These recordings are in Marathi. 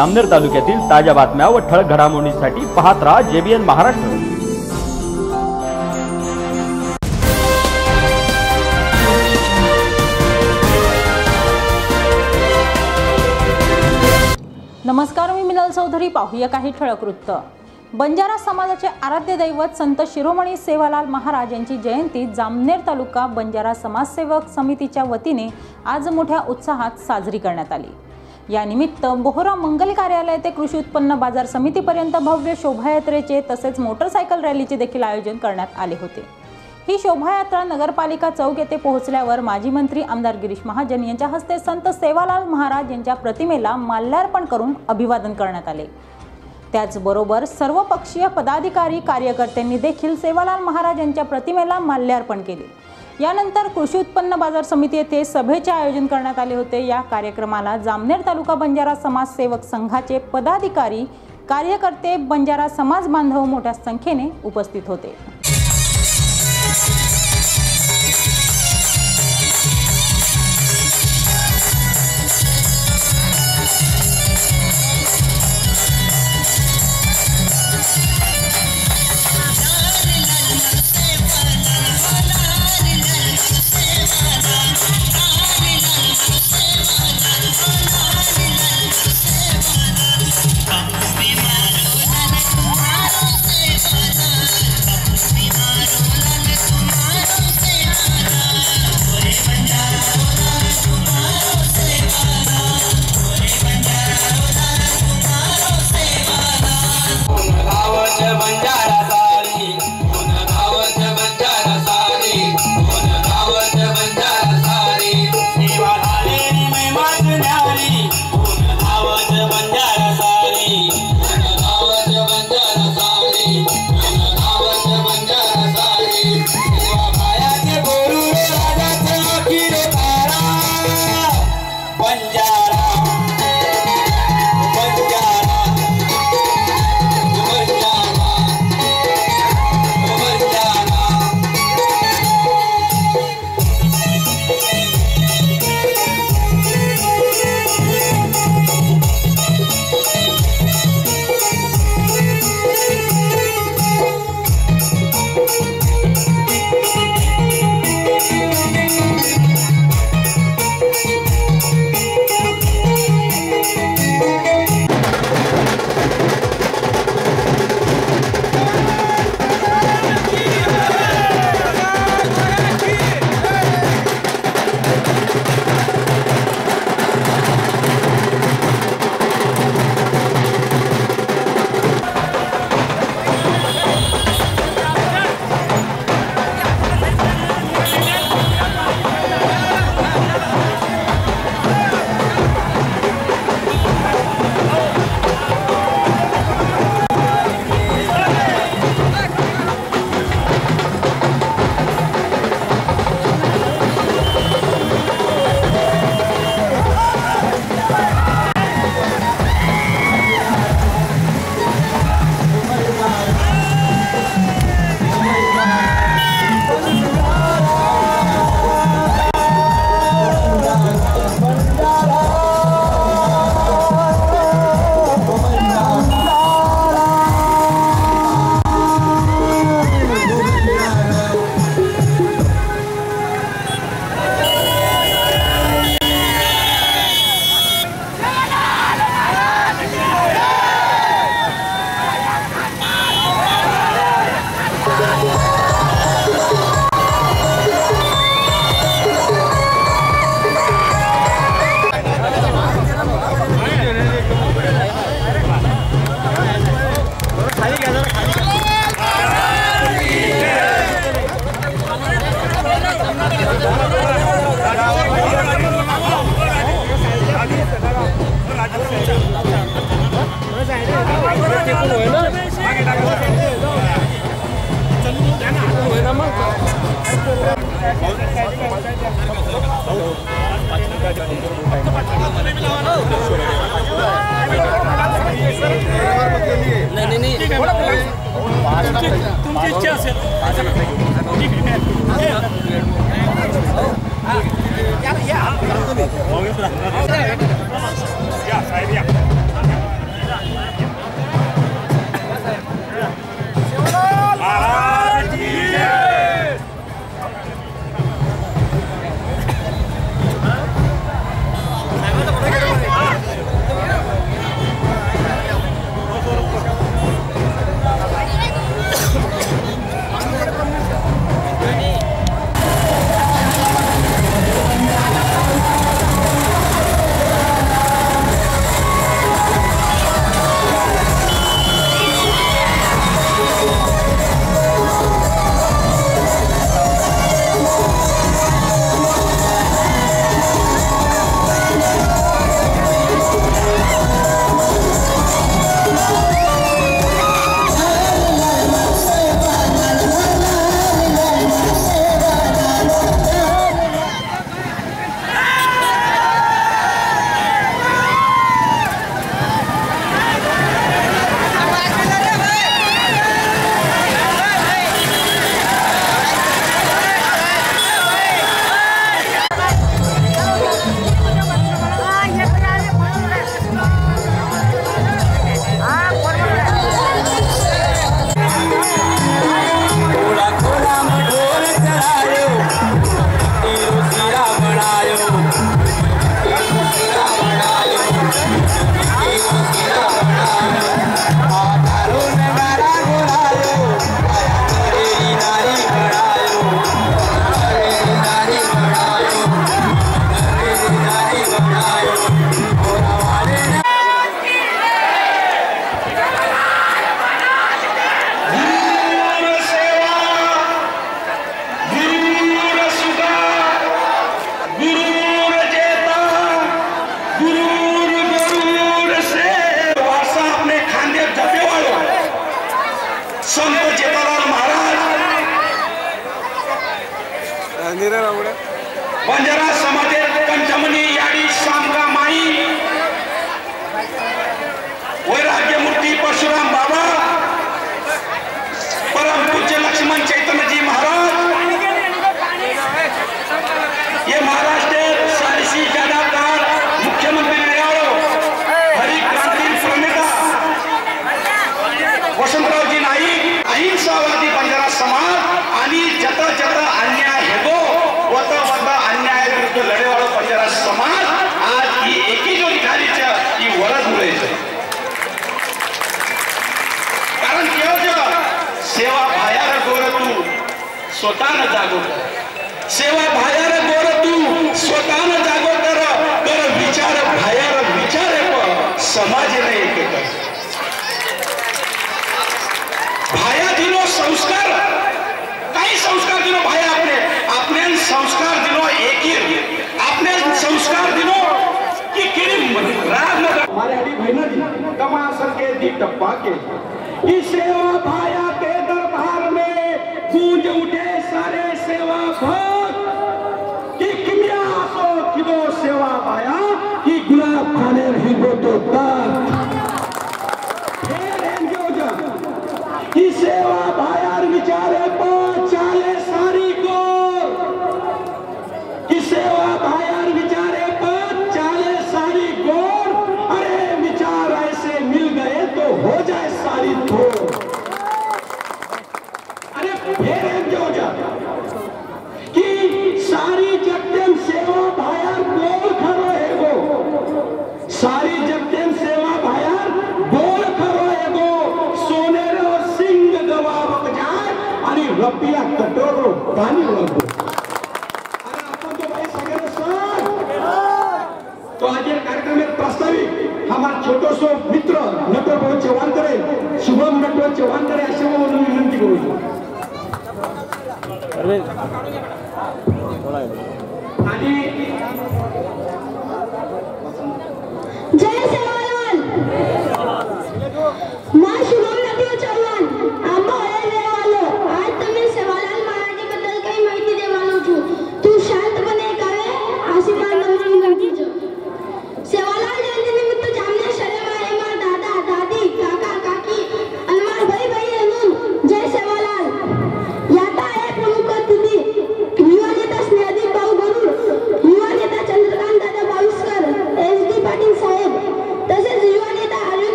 अमनेर तालुक्यातील ताज्या बातम्या व ठळक घडामोडींसाठी पाहत राहा जेबीएन महाराष्ट्र. नमस्कार मी मिनल चौधरी. पाहूया काही ठळक वृत्त. बंजारा समाजाचे आराध्य दैवत संत शिरोमणी सेवालाल महाराज यांची जयंती जामनेर तालुका बंजारा समाजसेवक समितीच्या वतीने आज मोठ्या उत्साहात साजरी करण्यात आली. यानिमित्त बोहरा मंगल कार्यालय ते कृषी उत्पन्न बाजार समितीपर्यंत भव्य शोभायात्रेचे तसेच मोटरसायकल रॅलीचे देखील आयोजन करण्यात आले होते. ही शोभायात्रा नगरपालिका चौक येथे पोहोचल्यावर माजी मंत्री आमदार गिरीश महाजन यांच्या हस्ते संत सेवालाल महाराज यांच्या प्रतिमेला माल्यार्पण करून अभिवादन करण्यात आले. त्याचबरोबर सर्वपक्षीय पदाधिकारी कार्यकर्त्यांनी देखील सेवालाल महाराज यांच्या प्रतिमेला माल्यार्पण केले. यानंतर कृषी उत्पन्न बाजार समिती येथे सभेचे आयोजन करण्यात आले होते. या कार्यक्रमाला जामनेर तालुका बंजारा समाजसेवक संघाचे पदाधिकारी कार्यकर्ते बंजारा समाज बांधव मोठ्या संख्येने उपस्थित होते. स्वतःनं जागो। सेवा बाहेर कर तू स्वतःनं जागो कर। कर विचार बाहेर विचार पण समाज नाही एक कर। भाया दिलो संस्कार। काही संस्कार दिलो भाया आपले आपल्यान संस्कार दिलो एकीर आपल्यान संस्कार दिलो की किरी राग न हमारे हरी भाई ना जी कमा के दी टप्पा के। इसे भाया के दरबार में गूंज उठे कीअं सेवा पाया की गुलाब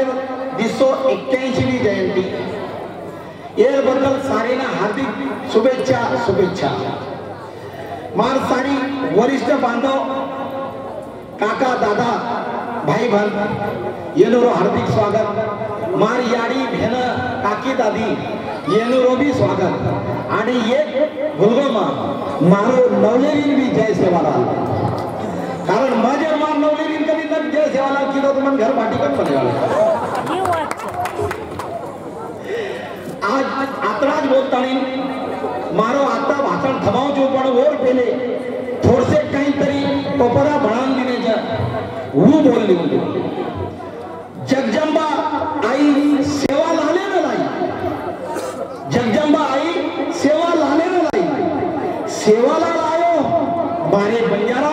सेवालाल दिसो एक्क्याऐंशीवी जयंती. याबद्दल सारेना हार्दिक शुभेच्छा शुभेच्छा. मार सारी वरिष्ठ बांधव काका दादा भाई बहन येनोरो हार्दिक स्वागत. मार याडी भेन काकी दादी येनोरो बी स्वागत. आणि एक भुलगोमा मारो नवलेरीन बी जय सेवालाल कारण माझे मार नवलेरीन कधी पैसे वाला किलो तो मन घर बाटी कब चले वाला आज आतराज बोलता नहीं मारो आता भाषण थमाव जो पण वर पेले. थोडसे काहीतरी पपरा भळान देण्याच्या हू बोलले होते. जगजंबा आई सेवा लाने न लाई. जगजंबा आई सेवा लाने न लाई. सेवाला लायो मारे बंजारा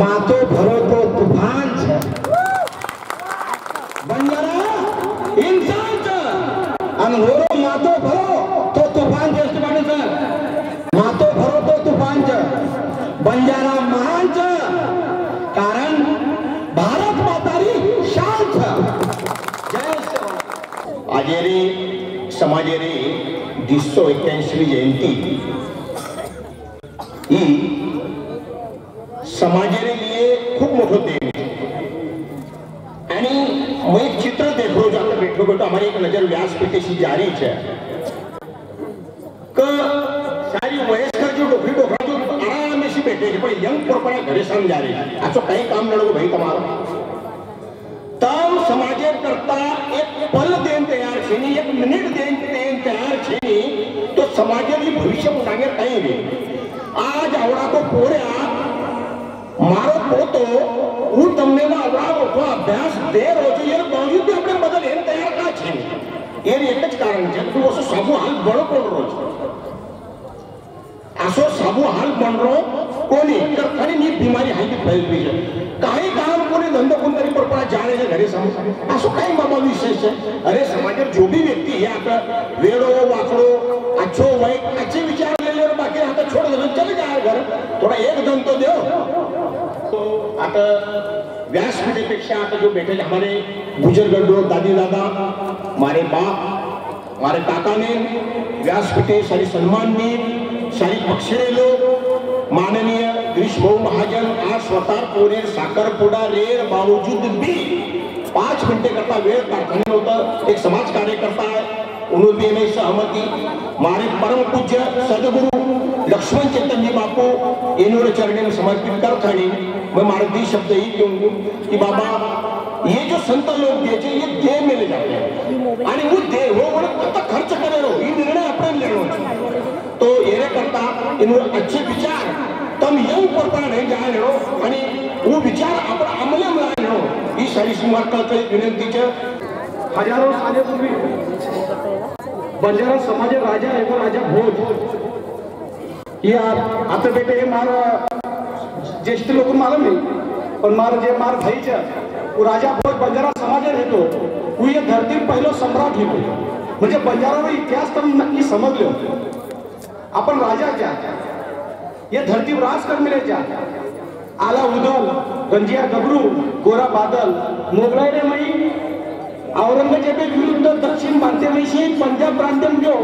मातो भरो को तूफ़ान छे बंजारा इंसान छे अनहोरो मातो भरो तो तूफ़ान छे स्टूडेंट सर मातो भरो तो तूफ़ान छे बंजारा महान छे कारण भारत मातारी शान छे जय सो आजेरी समाजेरी 281 जयंती। નજર વ્યાસપીઠે સીધી હારી છે કે સારી વયસ્કર જો ડોફરી ડોફરા જો આરામથી બેઠે છે પણ યંગ પોરપણા ઘરે સમજા રહી આ તો કઈ કામ નડો ભાઈ તમારો તમ સમાજે કરતા એક પલ દેન તૈયાર છે ની એક મિનિટ દેન દેન તૈયાર છે ની તો સમાજની ભવિષ્ય મુસાગે કઈ રે આજ આવડા તો પોર્યા મારો પોતો હું તમને ના આવડા અભ્યાસ દે રોજ યાર જ કારણ છે તું ઓછો સાબુ હાલ બળો કોણ રહ્યો છે असो साबू हाल बनरो कोणी तर खरी नी बिमारी हाय ती फैलली છે काही काम कोणी धंदो कोणतरी परपरा जाणे છે ઘરે સામે असो काही बाबा विशेष છે अरे समाजात जो बी व्यक्ती हे आता वेडो वाकडो अच्छो वाईट अच्छे विचार लेल्यावर बाकी आता छोड झालं चले जा घर थोडा एक दम तो देव आता व्यासपीठेपेक्षा आता जो बैठे हमारे गुजरगढ़ दादी दादा मारे बाप मारे काका ने व्यासपीठे सारी सन्मान ने सारी पक्षरे लोग माननीय गिरीश भाऊ महाजन आज स्वतः पोरेर साखरपुडा रेर बावजूद भी पाच मिनिटे करता वेळ काढताना होतं एक समाज कार्यकर्ता आहे उन्होंने हमें सहमति। मारे परम पूज्य सदगुरु लक्ष्मण चैतन्य बापू इन्होंने चरणे में समर्पित कर खड़ी मैं मारे दी शब्द ही कहूंगी कि बाबा ये जो संत लोग थे, ये देह में ले जाते हैं आणि वो देह वो बोले कत खर्च करे रो ये निर्णय अपने लेनो છે. तो ये करता इन्होंने अच्छे विचार. तम यम परपरा नहीं जाए रो आणि वो विचार आपण अंमलात लाय रो ही सारी सुमार कळकळी विनंतीच्या हजारो सालेपूर्वी बंजारा समाज राजा आहे राजा भोज. ये आ- आता बेटे हे मार ज्येष्ठ लोक मालूम नाही. पण मार जे मार भाईच्या वो राजा भोज बंजारा समाज येतो वो ये धरती पहिलो सम्राट ही म्हणजे बंजारा इतिहास तर नक्की समजले आपण राजा क्या? ये धरती राज करमिले क्या आला उदल गंजिया गबरू गोरा बादल मोगलाई रे मई औरंगजेबे विरुद्ध दक्षिण भारतीय पंजाब प्रांत जो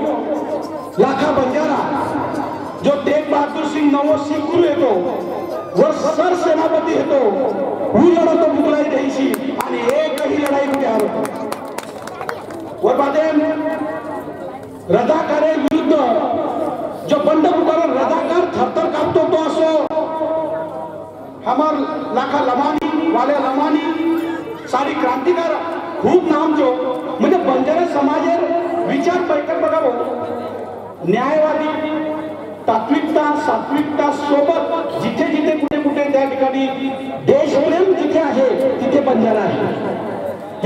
लाखा बंजारा जो तेग बहादूर सिंग नवो सिंह येतो व सर सेनापती येतो ही लढतो मुघलाई द्यायची आणि एकही लढाई कुठे हरवतो वर बादे रजाकारे अमर लाखा लमानी वाल्या लमानी सारी क्रांतिकार खूप नाम जो म्हणजे बंजारा समाजेर विचार बैठक बघावं. न्यायवादी तात्विकता सात्विकता सोबत जिथे जिथे कुठे कुठे त्या ठिकाणी देशप्रेम जिथे आहे तिथे बंजारा आहे.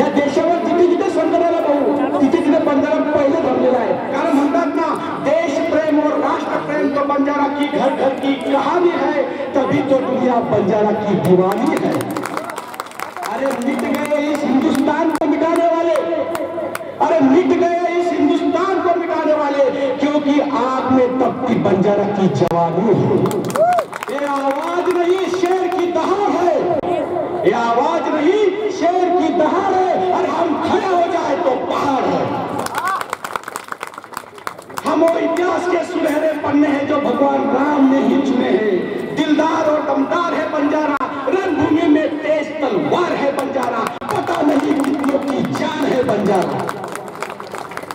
या देशावर जिथे जिथे संकटाला पाहू तिथे तिथे बंजारा पहिले धरलेला आहे. कारण म्हणतात ना, देश प्रेम और राष्ट्र प्रेम तो बंजारा की घर घर की कहानी है, तभी तो दुनिया बंजारा की दीवानी है। अरे मिट गए इस हिंदुस्तान को मिटाने वाले। अरे मिट गए इस हिंदुस्तान को मिटाने वाले, क्योंकि आग में तपती बंजारा की जवानी है। ये आवाज़ नहीं, शेर की दहाड़ है। ये आवाज़ नहीं, शेर की दहाड़ है और हम खड़े हो जाए तो पहाड़ है हम वो इतिहास के सुनहरे पन्ने हैं जो भगवान राम ने ही चुने हैं। दिलदार और दमदार है बंजारा, रणभूमि में तेज तलवार है बंजारा, पता नहीं कितनों की जान है बंजारा।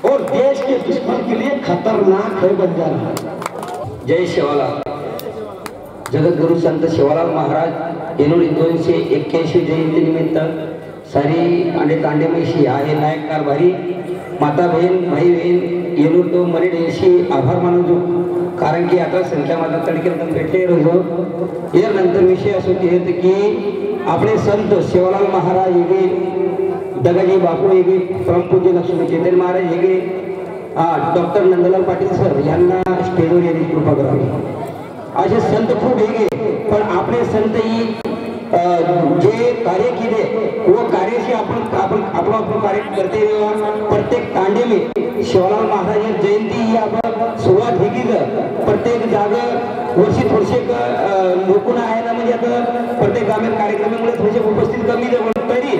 और देश के दुश्मन के लिए खतरनाक है बंजारा। जय शिवालाल जगद्गुरु संत शिवालाल महाराज येनूर दोनशे एक्क्याऐंशी जयंतीनिमित्त सारी आंडे तांडेमेशी आहे नायक कारभारी, माता बहीण भाई बहीण येनूर तो मरी आभार मानतो कारण की आता संख्या माझा तडके भेटले रोजो यानंतर विषय असो ते की आपले संत शिवालाल महाराज हेगे दगाजी बापू येगे परमपूज्य लक्ष्मी चेतन महाराज हेगे डॉक्टर नंदलाल पाटील सर यांना स्टेजवर येण्याची कृपा करावी. असे संत खूप वेगळे पण आपले संत ही जे कार्य केले व कार्याशी आपण आपण आपलं आपलं कार्य करते. प्रत्येक तांडेमे शिवलाल महाराज जयंती ही आपण सुरुवात ही केलं प्रत्येक जागा वर्षी थोडेसे लोकून आहे ना म्हणजे आता प्रत्येक ग्रामीण कार्यक्रमामुळे थोडेसे उपस्थित कमी आहे, तरी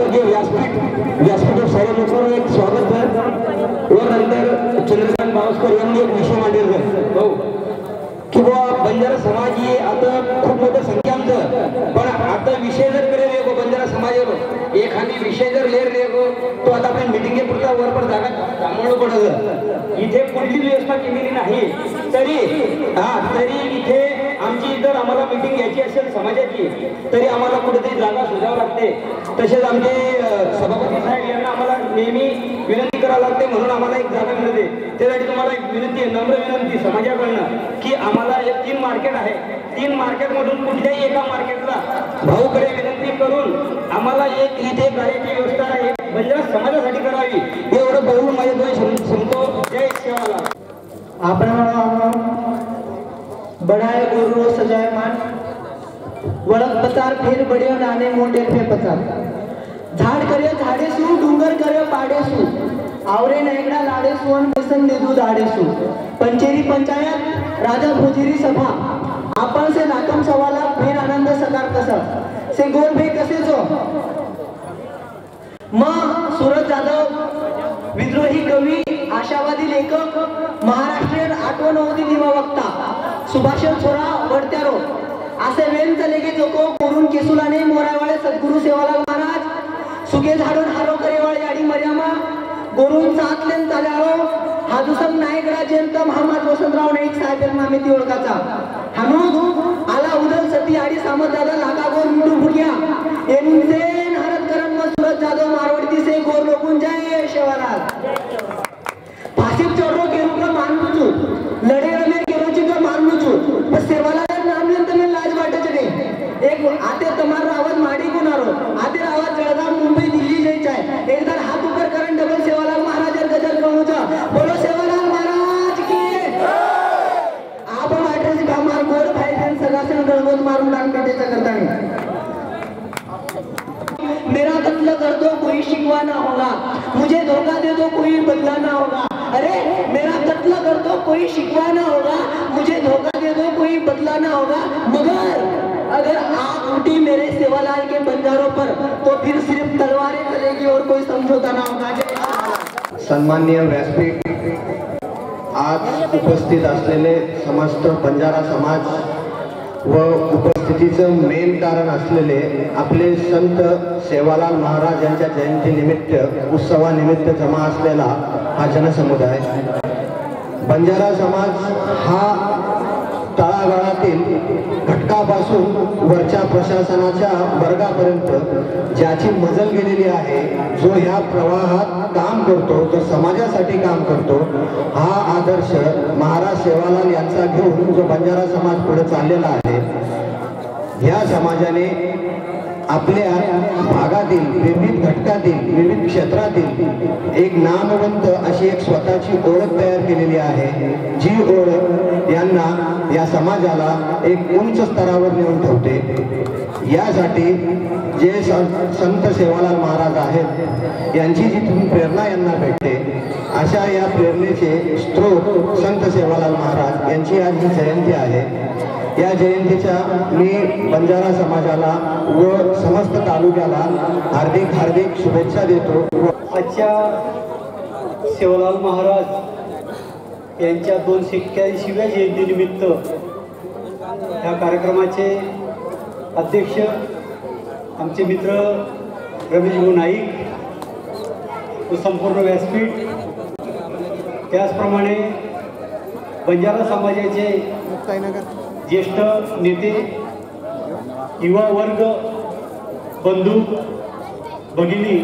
याचं जे व्यासपीठ व्यासपीठ सारे लोकांना एक स्वागत कर व नंतर चंद्रकांत बावस्कर यांनी एक विषय मांडलेला हो. किंवा बंजारा समाज ही आता खूप मोठ्या संख्याचं. पण आता विषय जर करे लेगो बंजारा समाजावर एखादी विषय जर लेर लेगो तो आता आपण मिटिंगे पुरता वर पण जागा थांबवणं पडत इथे कुठली व्यवस्था केलेली नाही. तरी हा तरी इथे आमची जर आम्हाला मिटिंग घ्यायची असेल समाजाची तरी आम्हाला कुठेतरी जागा शोधावं लागते. तसेच आमचे सभापती साहेब यांना आम्हाला नेहमी विनंती करावं लागते म्हणून आम्हाला एक जागा मिळते. त्यासाठी तुम्हाला एक विनंती आहे नम्र विनंती समाजाकडनं की आम्हाला एक तीन मार्केट आहे. तीन मार्केटमधून कुठल्याही एका मार्केटला भाऊकडे विनंती करून आम्हाला एक इथे गाडीची व्यवस्था आहे. म्हणजे समाजासाठी करावी. एवढं बोलून माझे दोन संतो जय सेवाला आपण बडा गुरु सजाय मान. वळख पचार फेर बडियो नाने मोठे फे पचार. झाड करे झाडेसू डुंगर करे पाडेसू आवरे नायकडा लाडेसू आणि बसन देदू दाडेसू पंचेरी पंचायत राजा भोजेरी सभा. आपण से नाकम सवाला फेर आनंद सकार कसा. से गोल भे कसे जो? म सुरज जाधव. विद्रोही कवी आशावादी लेखक महाराष्ट्रीयन आठवण होती दिवा वक्ता सुभाषण छोरा वडत्यारो. असे वेन चले गे जोको केसुला केसुलाने मोरावाळे सद्गुरु सेवाला महाराज सुगे झाडून हारो करेवाळे आडी मर्यामा गोरून चातलेन चाल्यारो हा दुसम नायकडा जयंत हमाद वसंतराव नाईक साहेब मामेती ओळखाचा. हानूद आला उदल सती आडी सामत दादा लागा गोर मिठू फुटया एनसेन हरत करण व सुरत जाधव मारवाडी से गोर लोकून जय शेवालाल. फाशीत चोरो एक आते तुम्हारा आवाज माडी गुनारो आते आवाज जळगाव मुंबई दिल्ली जायचं आहे. एकदा हात उपर करण डबल सेवालाल महाराज गजर कहूँ बोलो सेवालाल महाराज की आपण वाटेल कामार गोड खायचे सगळ्या गळगोत मारून लाग पेटेचा करता मेरा कत्ल कर दो कोई शिकवा ना होगा. मुझे धोखा दे दो कोई बदला ना होगा. अरे मेरा कत्ल कर दो कोई शिकवा ना होगा. मुझे धोखा दे दो कोई बदला ना होगा. मगर अगर आप उठी मेरे सेवालाल के बंजारों पर तो फिर सिर्फ तलवारें चलेगी और कोई समझौता ना होगा। सन्मान्य सन्माननीय व्यासपीठ आज उपस्थित असलेले समस्त बंजारा समाज व उपस्थितीचं मेन कारण असलेले आपले संत सेवालाल महाराज यांच्या जयंतीनिमित्त उत्सवानिमित्त जमा असलेला हा जनसमुदाय. बंजारा समाज हा तळागाळातील घटकापासून वरच्या प्रशासनाच्या वर्गापर्यंत ज्याची मजल गेलेली आहे जो ह्या प्रवाहात काम करतो जो समाजासाठी काम करतो हा आदर्श महाराज सेवालाल यांचा घेऊन जो बंजारा समाज पुढे चाललेला आहे ह्या समाजाने आपल्या भागातील विविध घटकातील विविध क्षेत्रातील एक नामवंत अशी एक स्वतःची ओळख तयार केलेली आहे. जी ओळख यांना या समाजाला एक उंच स्तरावर नेऊन ठेवते. यासाठी जे संत सेवालाल महाराज आहेत यांची जिथून प्रेरणा यांना भेटते अशा या प्रेरणेचे स्त्रोत संत सेवालाल महाराज यांची आज ही जयंती आहे. या जयंतीच्या मी बंजारा समाजाला व समस्त तालुक्याला हार्दिक हार्दिक शुभेच्छा देतो. व आजच्या सेवालाल महाराज यांच्या दोनशे एक्क्याऐंशीव्या जयंतीनिमित्त ह्या कार्यक्रमाचे अध्यक्ष आमचे मित्र रमेशभाऊ नाईक व संपूर्ण व्यासपीठ. त्याचप्रमाणे बंजारा समाजाचे ज्येष्ठ नेते युवा वर्ग बंधू भगिनी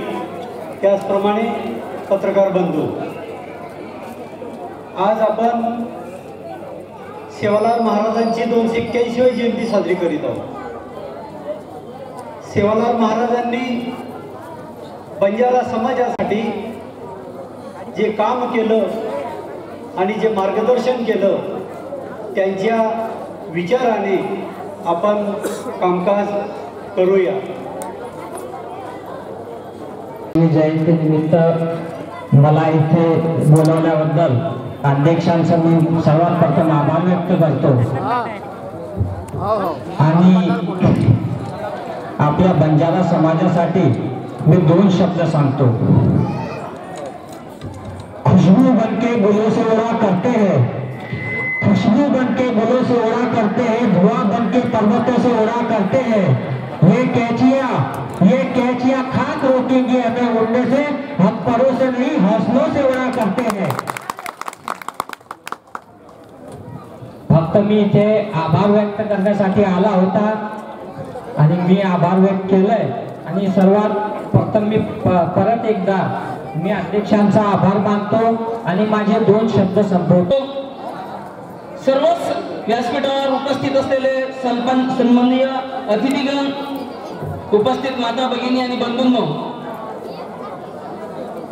त्याचप्रमाणे पत्रकार बंधू. आज आपण सेवालाल महाराजांची दोनशे एक्क्याऐंशीवी जयंती साजरी करीत आहोत. सेवालाल महाराजांनी बंजारा समाजासाठी जे काम केलं आणि जे मार्गदर्शन केलं त्यांच्या विचाराने आपण कामकाज करूया. जयंतीनिमित्त मला इथे बोलवल्याबद्दल अध्यक्षांचा मी सर्वात प्रथम आभार व्यक्त करतो. आणि आपल्या बंजारा समाजासाठी मी दोन शब्द सांगतो. खुशबू बनके गुलों से उड़ा करते हैं. खुशबू बनके गुलों से उड़ा करते हैं. धुआँ बनके पर्वतों से उड़ा करते हैं. ये कैचिया ये कैचिया खाक रोकेंगे हमें उड़ने से. हम परों से नहीं, हौसलों से उड़ा करते हैं. फक्त मी इथे आभार व्यक्त करण्यासाठी आला होता. आणि मी आभार व्यक्त केलंय. आणि सर्वात प्रथम मी परत एकदा मी अध्यक्षांचा आभार मानतो आणि माझे दोन शब्द संपवतो. सर्वच व्यासपीठावर उपस्थित असलेले सन्माननीय अतिथीगण उपस्थित माता भगिनी आणि बंधूंनो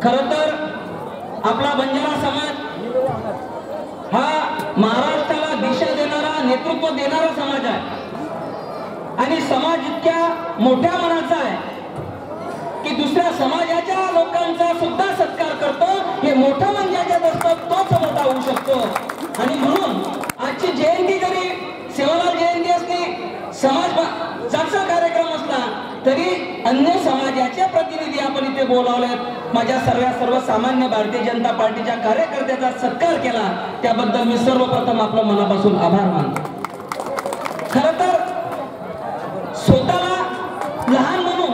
खर तर आपला बंजारा समाज हा महाराष्ट्राला दिशा देणारा नेतृत्व देणारा समाज आहे. आणि समाज इतक्या मोठ्या मनाचा आहे की दुसऱ्या समाजाच्या लोकांचा सुद्धा सत्कार करतो. हे मोठं म्हणजे ज्याच्यात असतं तोच मोठा होऊ शकतो. आणि म्हणून आजची जयंती जरी सेवालाल जयंती असली समाज समाजाचा कार्यक्रम असला तरी अन्य समाजाचे प्रतिनिधी आपण इथे बोलावलेत. माझ्या सर्व सर्वसामान्य भारतीय जनता पार्टीच्या कार्यकर्त्याचा सत्कार केला. त्याबद्दल मी सर्वप्रथम आपलं मनापासून आभार मानतो. खर तर स्वतःला लहान म्हणून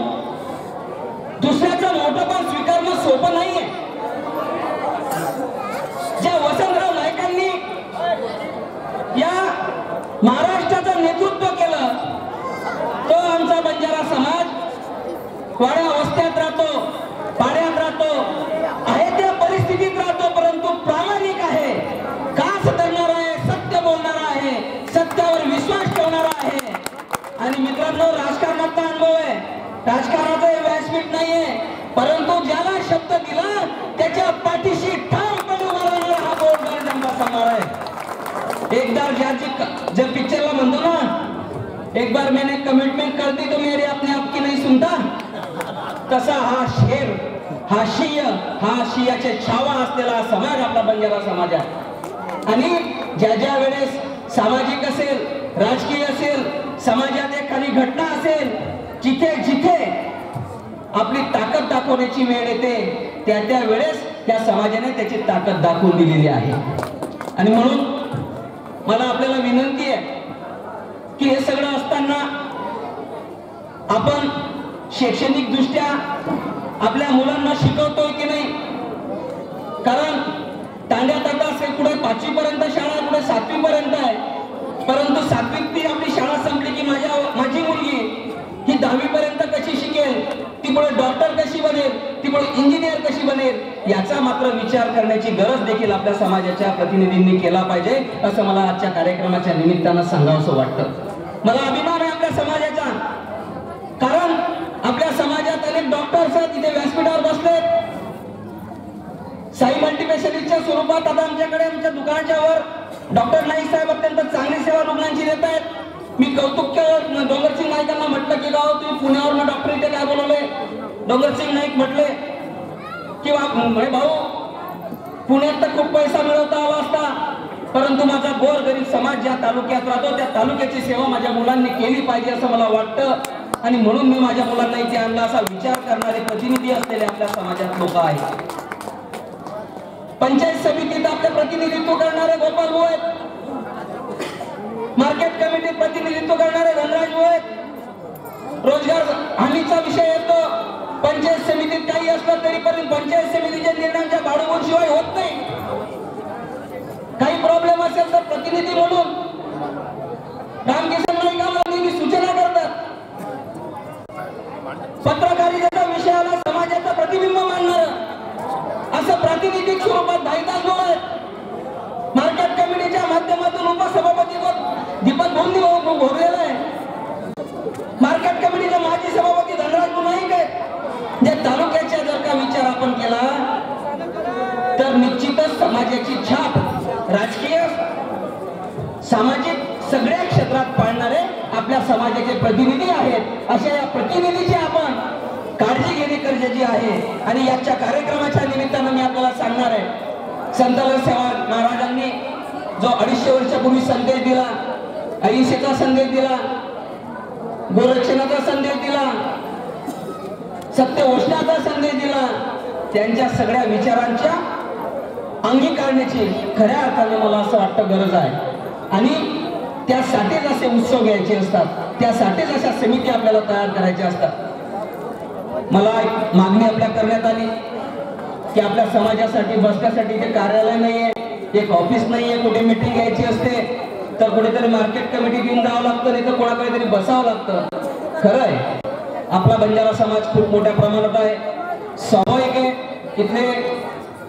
दुसऱ्याचं मोठंपण स्वीकारणं सोपं नाहीये ज्या वसंतराव नाईकांनी या महाराष्ट्राचं नेतृत्व केलं तो आमचा बंजारा समाज वाड्या वस्त्यात राहतो पाड्यात राहतो आहे त्या परिस्थितीत राहतो परंतु प्रामाणिक आहे कास धरणारा आहे सत्य बोलणारा आहे सत्यावर विश्वास ठेवणारा आहे आणि मित्रांनो राजकारणाचा अनुभव आहे राजकारणाचं हे व्यासपीठ नाहीये परंतु ज्याला शब्द दिला त्याच्या पाठीशी ठामपणे उभा राहणारा हा बोलणारा जनता समाज आहे एकदा ज्याची जब पिक्चरला म्हणतो ना एक बार मैंने कमिटमेंट कर दी तो मेरे अपने आप की नहीं सुनता? तसा हा शेर हा शिय हा शियाचे छावा असलेला समाज आपला बंजारा समाज आहे. आणि ज्या ज्या वेळेस सामाजिक असेल राजकीय असेल समाजात एखादी घटना असेल जिथे जिथे आपली ताकद दाखवण्याची वेळ येते त्या त्या वेळेस त्या समाजाने त्याची ताकद दाखवून दिलेली आहे. आणि म्हणून मला आपल्याला विनंती आहे की हे सगळं असताना आपण शैक्षणिकदृष्ट्या आपल्या मुलांना शिकवतोय की नाही? कारण तांड्या ताटा असेल पाचवी पर्यंत शाळा कुठे सातवीपर्यंत आहे. परंतु सातवीत ती आपली शाळा संपली की माझ्या माझी मुलगी ही दहावी पर्यंत कशी शिकेल? ती पुढे डॉक्टर कशी बनेल? ती पुढे इंजिनियर कशी बनेल? याचा मात्र विचार करण्याची गरज देखील आपल्या समाजाच्या प्रतिनिधींनी केला पाहिजे असं मला आजच्या कार्यक्रमाच्या निमित्तानं सांगावंसं वाटतं. मला अभिमान आहे आपल्या समाजाचा. आपल्या समाजात अनेक डॉक्टर्स आहेत तिथे व्यासपीठावर बसलेत. साई मल्टीपेशलिस्टच्या स्वरूपात आता आमच्याकडे आमच्या दुकानाच्या वर डॉक्टर नाईक साहेब अत्यंत चांगली सेवा रुग्णांची देत आहेत. मी कौतुक केलं डोंगरसिंग नाईकांना म्हटलं की गाव तुम्ही पुण्यावरनं डॉक्टर इथे काय बोलवले डोंगरसिंग नाईक म्हटले की भाऊ पुण्यात तर खूप पैसा मिळवता आला असता परंतु माझा गोर गरीब समाज ज्या तालुक्यात राहतो त्या तालुक्याची सेवा माझ्या मुलांनी केली पाहिजे असं मला वाटतं. आणि म्हणून मी माझ्या मुलांना इथे आणला असा विचार करणारे प्रतिनिधी असलेले आपल्या समाजात लोक आहेत. पंचायत समितीत आपले प्रतिनिधित्व करणारे गोपाल भाऊ आहेत मार्केट कमिटीत प्रतिनिधित्व करणारे धनराज भाऊ आहेत रोजगार हमीचा विषय येतो. पंचायत समितीत काही असलं तरी पण पंचायत समितीच्या निर्णयांच्या भाडवून शिवाय होत नाही. काही प्रॉब्लेम असेल तर प्रतिनिधी म्हणून. रामकिशन नाईक सूचना करतात. पत्रकारितेच्या विषयाला समाजाचं समाजाचा प्रतिबिंब मानणार असं प्रातिनिधिक स्वरूपात दायिताज आहेत मार्केट कमिटीच्या माध्यमातून उपसभापती दीपक भोंदी भोगलेला आहे मार्केट कमिटीचे माजी सभापती धनराज नाईक आहेत जे तालुक्याच्या जर का विचार आपण केला तर निश्चितच समाजाची छाप राजकीय सामाजिक सगळ्या क्षेत्रात पाळणारे आपल्या समाजाचे प्रतिनिधी आहेत. अशा या प्रतिनिधीची आपण काळजी घेणे गरजेची आहे. आणि याच्या कार्यक्रमाच्या निमित्तानं मी आपल्याला सांगणार आहे. संताला सेवा महाराजांनी जो अडीचशे वर्षापूर्वी संदेश दिला अहिंसेचा संदेश दिला गोरक्षणाचा संदेश दिला सत्य उष्णाचा संदेश दिला त्यांच्या सगळ्या विचारांच्या अंगीकारण्याची खऱ्या अर्थाने मला असं वाटतं गरज आहे. आणि त्यासाठीच असे उत्सव घ्यायचे असतात. त्यासाठीच अशा समिती आपल्याला तयार करायच्या असतात. मला एक मागणी आपल्या करण्यात आली की आपल्या समाजासाठी बसण्यासाठी इथे कार्यालय नाहीये एक ऑफिस नाहीये कुठे मिटिंग घ्यायची असते तर कुठेतरी मार्केट कमिटी घेऊन जावं लागतं नाही तर कोणाकडे तरी बसावं लागतं. खरं आहे आपला बंजारा समाज खूप मोठ्या प्रमाणात आहे. स्वाभाविक आहे इथले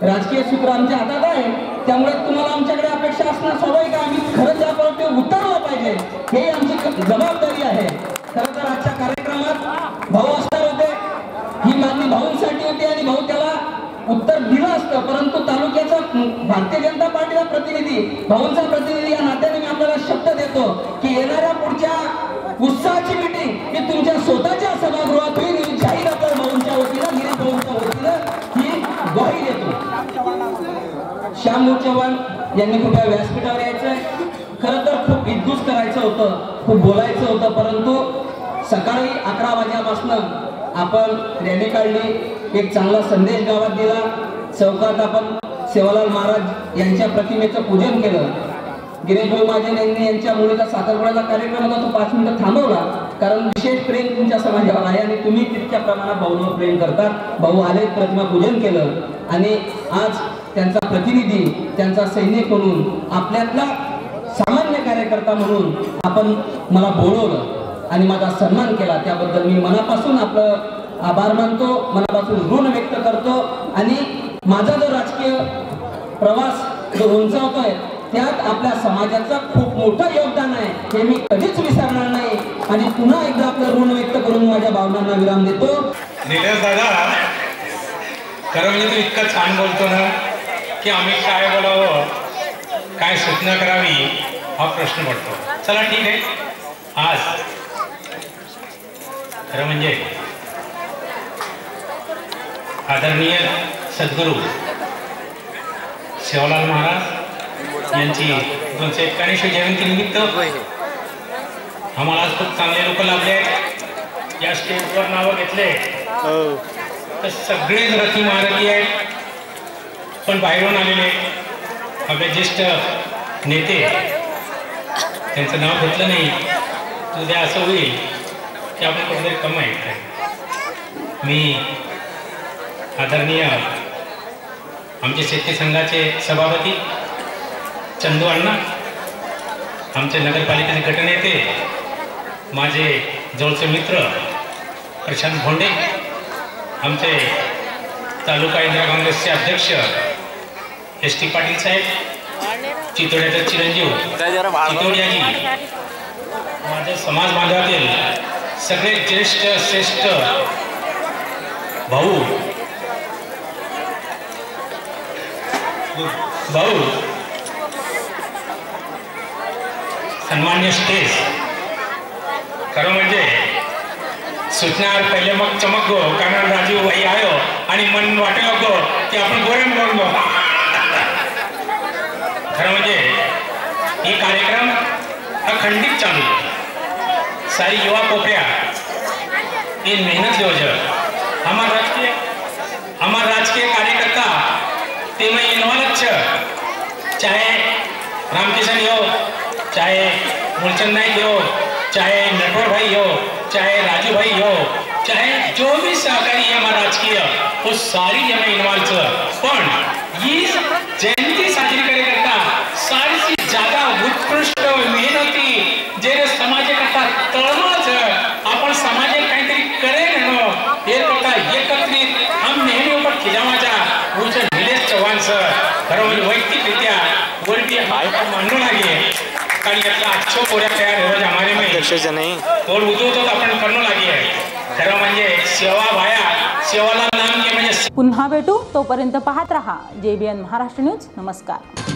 राजकीय सूत्र आमच्या हातात आहे. त्यामुळे तुम्हाला आमच्याकडे अपेक्षा असणं स्वाभाविक आहे. आम्ही खरंच त्या ते उतरलं पाहिजे. हे आमची जबाबदारी आहे. खरं तर आजच्या कार्यक्रमात भाऊ असणार होते. ही मागणी भाऊंसाठी होती आणि भाऊ त्याला उत्तर दिलं असतं. परंतु तालुक्याचा भारतीय जनता पार्टीचा प्रतिनिधी भाऊंचा प्रतिनिधी या नात्याने मी आपल्याला शब्द देतो की येणाऱ्या पुढच्या उत्साहाची श्याम चव्हाण यांनी कुठल्या व्यासपीठावर यायचंय. खरं तर खूप विद्युत करायचं होतं खूप बोलायचं होतं परंतु सकाळी अकरा वाजल्यापासून आपण रॅली काढली एक चांगला संदेश गावात दिला. चौकात आपण सेवालाल महाराज यांच्या प्रतिमेचं पूजन केलं. गिरीशभाऊ महाजन यांनी यांच्या मुलीचा साखरपुड्याचा कार्यक्रम होता तो पाच मिनिटं थांबवला. कारण विशेष प्रेम तुमच्या समाजावर आहे आणि तुम्ही तितक्या प्रमाणात भाऊंवर प्रेम करतात. भाऊ आले प्रतिमा पूजन केलं. आणि आज त्यांचा प्रतिनिधी त्यांचा सैनिक म्हणून आपल्यातला सामान्य कार्यकर्ता म्हणून आपण मला बोलवलं आणि माझा सन्मान केला. त्याबद्दल मी मनापासून आपलं आभार मानतो मनापासून ऋण व्यक्त करतो आणि माझा जो राजकीय प्रवास जो उंचावतोय त्यात आपल्या समाजाचं खूप मोठं योगदान आहे. हे मी कधीच विसरणार नाही आणि पुन्हा एकदा आपलं ऋण व्यक्त करून माझ्या भावनांना विराम देतो. निलेश दादा खरं म्हणजे तू इतकं छान बोलतो ना. की आम्ही काय बोलावं काय सूचना करावी हा प्रश्न पडतो. चला ठीक आहे. आज खरं म्हणजे आदरणीय सद्गुरू शिवलाल महाराज यांची दोनशे एक्क्याऐंशी जयंती निमित्त आम्हाला आज खूप चांगले लोक लाभले या स्टेजवर नावं घेतले. तर सगळेच रथी महारथी आहेत. पण बाहेरून आलेले आपले ज्येष्ठ नेते त्यांचं नाव घेतलं नाही उद्या असं होईल की आपण कुठेतरी कम आहे. मी आदरणीय आमचे शेतकरी संघाचे सभापती चंदू अण्णा आमचे नगरपालिकेचे गटनेते माझे जवळचे मित्र प्रशांत भोंडे आमचे तालुका इंदिरा काँग्रेसचे अध्यक्ष एस टी पाटील साहेब चितोड्याचे चिरंजीव चितोड्याजी माझ्या समाज बांधवातील सगळे ज्येष्ठ श्रेष्ठ भाऊ भाऊ सन्मान्य स्टेज. खरं म्हणजे सुटणार पहिले मग चमक गो कारण राजीव वही आयो आणि मन वाटलं गो की आपण गोरे म्हणून गो. खरं म्हणजे ही कार्यक्रम अखंडित चालू आहे सारी युवा पोखऱ्या इन मेहनत योजना हमारा राजकीय हमारा राजकीय कार्यकर्ता ते में इन्वॉल्व छ। चाहे रामकिशन हो चाहे मूलचंद नाईक हो चाहे नटवर भाई हो चाहे राजू भाई हो चाहे जो भी सहकारी है हमारा राजकीय वो सारी जण इन्वॉल्व छ पण ही जयंती साजरी करे करता सारीची जागा उत्कृष्ट मेहनती जे समाजाकरता तळमळ छ आपण समाजात काहीतरी करे नो हे करता एकत्रित हम नेहमी ऊपर खिजामाच्या पूज्य निलेश चव्हाण सर. खरं म्हणजे वैयक्तिकरित्या वरती मानू लागे कारण यातला अच्छो पोऱ्या तयार हमारे में. और आपण करणं लागे खरं म्हणजे सेवा भाया सेवाला नाम के म्हणजे पुन्हा भेटू तोपर्यंत पाहत रहा. जे बी एन महाराष्ट्र न्यूज. नमस्कार.